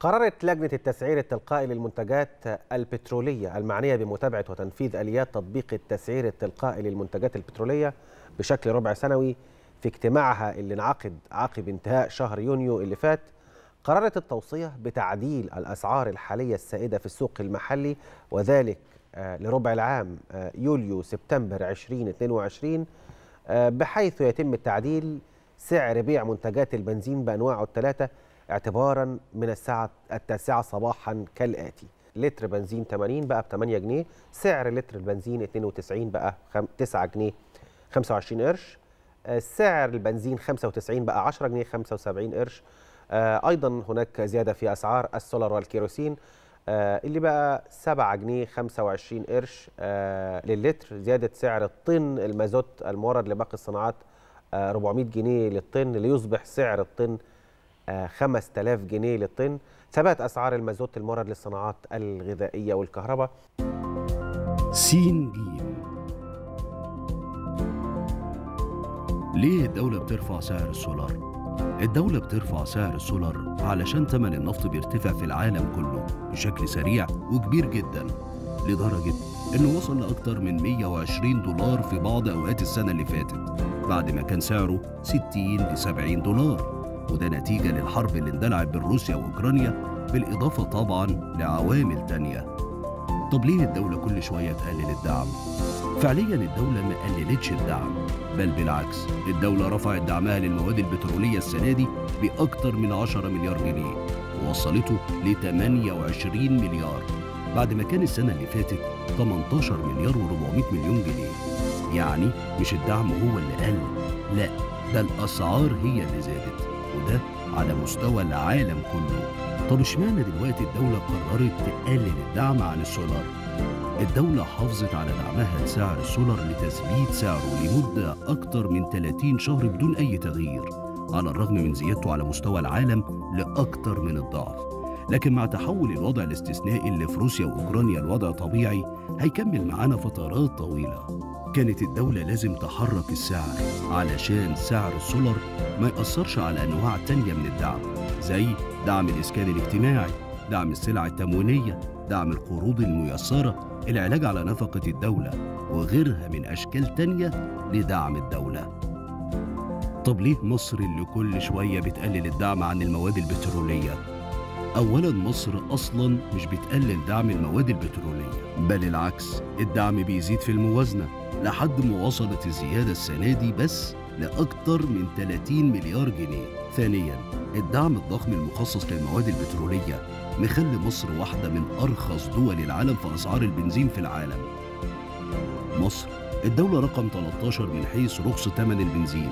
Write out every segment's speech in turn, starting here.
قررت لجنة التسعير التلقائي للمنتجات البترولية المعنية بمتابعة وتنفيذ آليات تطبيق التسعير التلقائي للمنتجات البترولية بشكل ربع سنوي في اجتماعها اللي انعقد عقب انتهاء شهر يونيو اللي فات قررت التوصية بتعديل الأسعار الحالية السائدة في السوق المحلي وذلك لربع العام يوليو سبتمبر 2022 بحيث يتم التعديل سعر بيع منتجات البنزين بأنواعه الثلاثة اعتبارا من الساعة التاسعة صباحا كالآتي. لتر بنزين 80 بقى ب 8 جنيه سعر لتر البنزين 92 بقى 9 جنيه 25 قرش. سعر البنزين 95 بقى 10 جنيه 75 قرش. أيضا هناك زيادة في أسعار السولار والكيروسين. اللي بقى 7 جنيه 25 قرش للتر زيادة سعر الطن المازوت المورد لباقي الصناعات 400 جنيه للطن ليصبح سعر الطن 5000 جنيه للطن. ثبات أسعار المازوت المورد للصناعات الغذائية والكهرباء. سين جيم. ليه الدولة بترفع سعر السولار؟ الدولة بترفع سعر السولار علشان ثمن النفط بيرتفع في العالم كله بشكل سريع وكبير جدا لدرجة إنه وصل لأكتر من 120 دولار في بعض أوقات السنة اللي فاتت بعد ما كان سعره 60 ل 70 دولار. وده نتيجة للحرب اللي اندلعت بين روسيا وأوكرانيا بالإضافة طبعا لعوامل تانية. طب ليه الدولة كل شوية تقلل الدعم؟ فعليا الدولة ما قللتش الدعم بل بالعكس الدولة رفعت دعمها للمواد البترولية السنة دي بأكتر من 10 مليار جنيه ووصلته ل 28 مليار. بعد ما كان السنة اللي فاتت 18 مليار و400 مليون جنيه. يعني مش الدعم هو اللي قل لا ده الأسعار هي اللي زادت. وده على مستوى العالم كله. طب اشمعنى دلوقتي الدولة قررت تقلل الدعم عن السولار. الدولة حافظت على دعمها لسعر السولار لتثبيت سعره لمدة أكتر من 30 شهر بدون أي تغيير على الرغم من زيادته على مستوى العالم لأكتر من الضعف. لكن مع تحول الوضع الاستثنائي اللي في روسيا وأوكرانيا لوضع طبيعي هيكمل معانا فترات طويلة كانت الدولة لازم تحرك السعر علشان سعر السولار ما يأثرش على أنواع تانية من الدعم زي دعم الإسكان الاجتماعي دعم السلع التموينية دعم القروض الميسرة العلاج على نفقة الدولة وغيرها من أشكال تانية لدعم الدولة طب ليه مصر اللي كل شوية بتقلل الدعم عن المواد البترولية؟ أولا مصر أصلا مش بتقلل دعم المواد البترولية بل العكس الدعم بيزيد في الموازنة. لحد ما وصلت الزيادة السنة دي بس لأكتر من 30 مليار جنيه. ثانيا الدعم الضخم المخصص للمواد البترولية مخلي مصر واحدة من أرخص دول العالم في أسعار البنزين في العالم. مصر الدولة رقم 13 من حيث رخص ثمن البنزين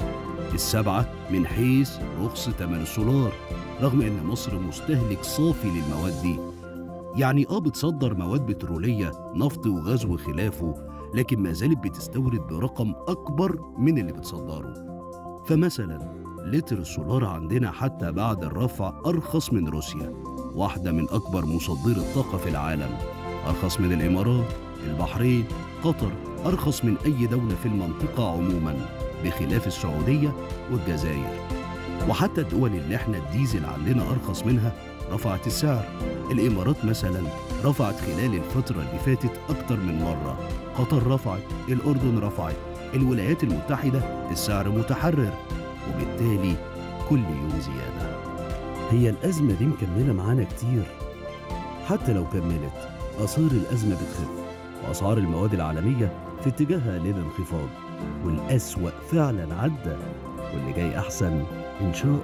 السبعة من حيث رخص ثمن السولار. رغم إن مصر مستهلك صافي للمواد دي. يعني آه بتصدر مواد بترولية نفط وغاز وخلافه لكن ما زالت بتستورد برقم أكبر من اللي بتصدره. فمثلا لتر السولار عندنا حتى بعد الرفع أرخص من روسيا واحدة من أكبر مصدري الطاقة في العالم. أرخص من الإمارات البحرين قطر أرخص من أي دولة في المنطقة عموما بخلاف السعودية والجزائر. وحتى الدول اللي إحنا الديزل عندنا أرخص منها رفعت السعر. الإمارات مثلا رفعت خلال الفترة اللي فاتت أكتر من مرة. قطر رفعت الأردن رفعت الولايات المتحدة السعر متحرر وبالتالي كل يوم زيادة. هي الأزمة دي مكملة معانا كتير. حتى لو كملت آثار الأزمة بتخف وأسعار المواد العالمية في اتجاهها للانخفاض والأسوأ فعلا عدى واللي جاي أحسن إن شاء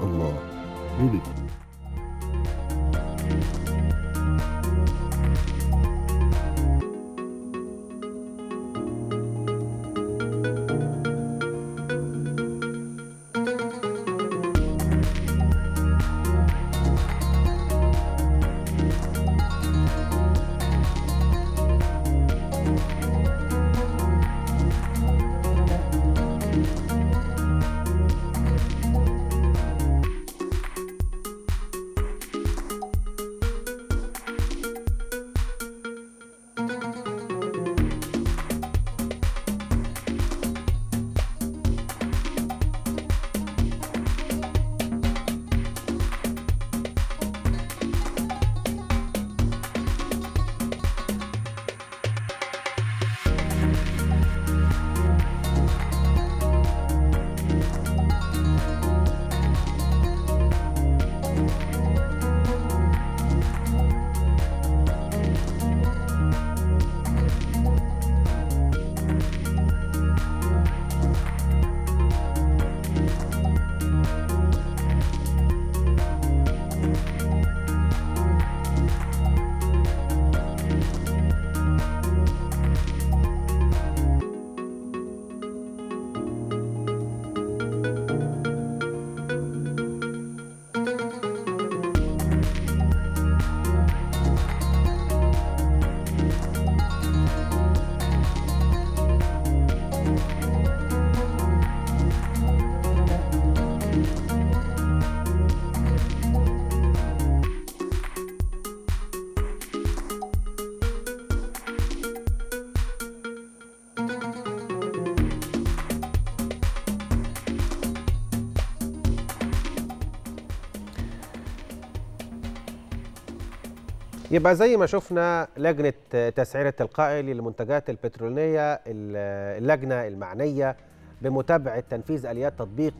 يبقى زي ما شفنا لجنة تسعير التلقائي للمنتجات البترولية اللجنة المعنية بمتابعة تنفيذ آليات تطبيق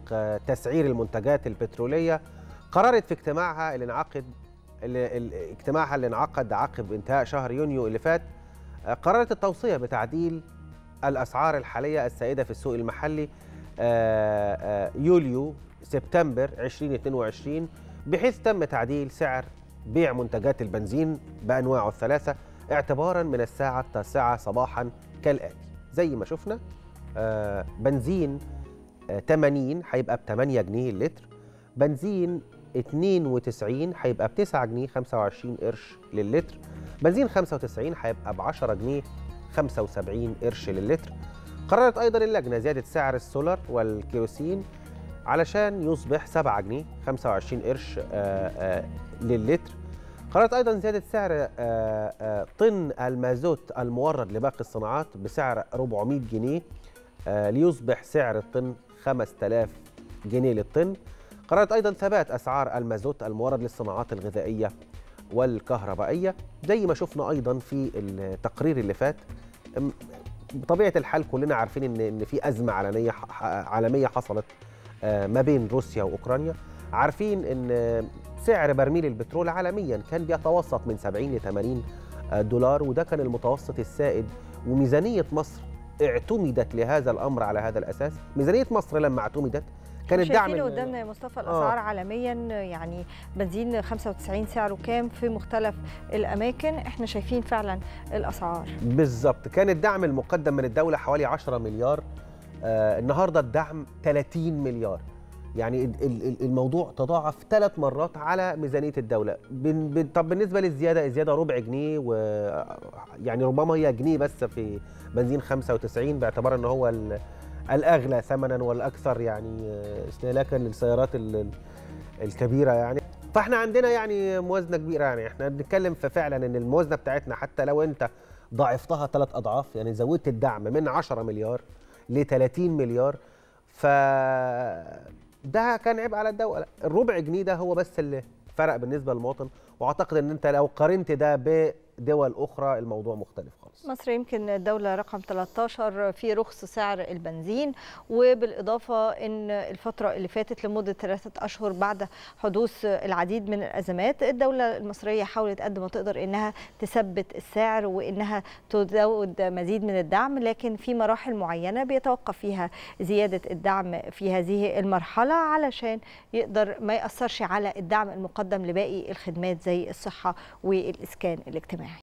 تسعير المنتجات البترولية. قررت في اجتماعها اللي انعقد اللي اجتماعها اللي انعقد عقب انتهاء شهر يونيو اللي فات قررت التوصية بتعديل الأسعار الحالية السائدة في السوق المحلي يوليو سبتمبر 2022 بحيث تم تعديل سعر بيع منتجات البنزين بأنواعه الثلاثة اعتبارا من الساعة التاسعة صباحا كالآتي. زي ما شفنا بنزين 80 هيبقى ب 8 جنيه اللتر. بنزين 92 هيبقى ب 9 جنيه 25 قرش للتر بنزين 95 هيبقى ب 10 جنيه 75 قرش للتر قررت أيضا اللجنة زيادة سعر السولار والكيروسين علشان يصبح 7 جنيه 25 قرش آآ للتر قررت أيضا زيادة سعر آآ طن المازوت المورد لباقي الصناعات بسعر 400 جنيه ليصبح سعر الطن 5000 جنيه للطن. قررت أيضا ثبات أسعار المازوت المورد للصناعات الغذائية والكهربائية زي ما شفنا أيضا في التقرير اللي فات. بطبيعة الحال كلنا عارفين إن إن في أزمة عالميه عالميه حصلت ما بين روسيا وأوكرانيا. عارفين إن سعر برميل البترول عالميا كان بيتوسط من 70 ل 80 دولار وده كان المتوسط السائد. وميزانية مصر اعتمدت لهذا الأمر على هذا الأساس. ميزانية مصر لما اعتمدت كان الدعم شايفين قدامنا يا مصطفى الأسعار آه. عالميا يعني بنزين 95 سعره كام في مختلف الأماكن. إحنا شايفين فعلا الأسعار. بالظبط. كان الدعم المقدم من الدولة حوالي 10 مليار. آه النهارده الدعم 30 مليار. يعني الموضوع تضاعف ثلاث مرات على ميزانية الدولة. طب بالنسبة للزيادة الزيادة ربع جنيه و يعني ربما هي جنيه بس في بنزين 95 باعتبار إن هو الأغلى ثمنا والأكثر يعني استهلاكا للسيارات الكبيرة يعني. فإحنا عندنا يعني موازنة كبيرة يعني. إحنا بنتكلم في فعلا إن الموازنة بتاعتنا حتى لو أنت ضاعفتها ثلاث أضعاف يعني زودت الدعم من 10 مليار ل 30 مليار ف ده كان عبء على الدولة. الربع جنيه ده هو بس اللي فرق بالنسبة للمواطن. وأعتقد إن أنت لو قارنت ده بدول أخرى الموضوع مختلف. مصر يمكن الدولة رقم 13 في رخص سعر البنزين وبالإضافة أن الفترة اللي فاتت لمدة ثلاثة أشهر بعد حدوث العديد من الأزمات الدولة المصرية حاولت قد ما تقدر أنها تثبت السعر وأنها تزود مزيد من الدعم لكن في مراحل معينة بيتوقف فيها زيادة الدعم في هذه المرحلة علشان يقدر ما يأثرش على الدعم المقدم لباقي الخدمات زي الصحة والإسكان الاجتماعي.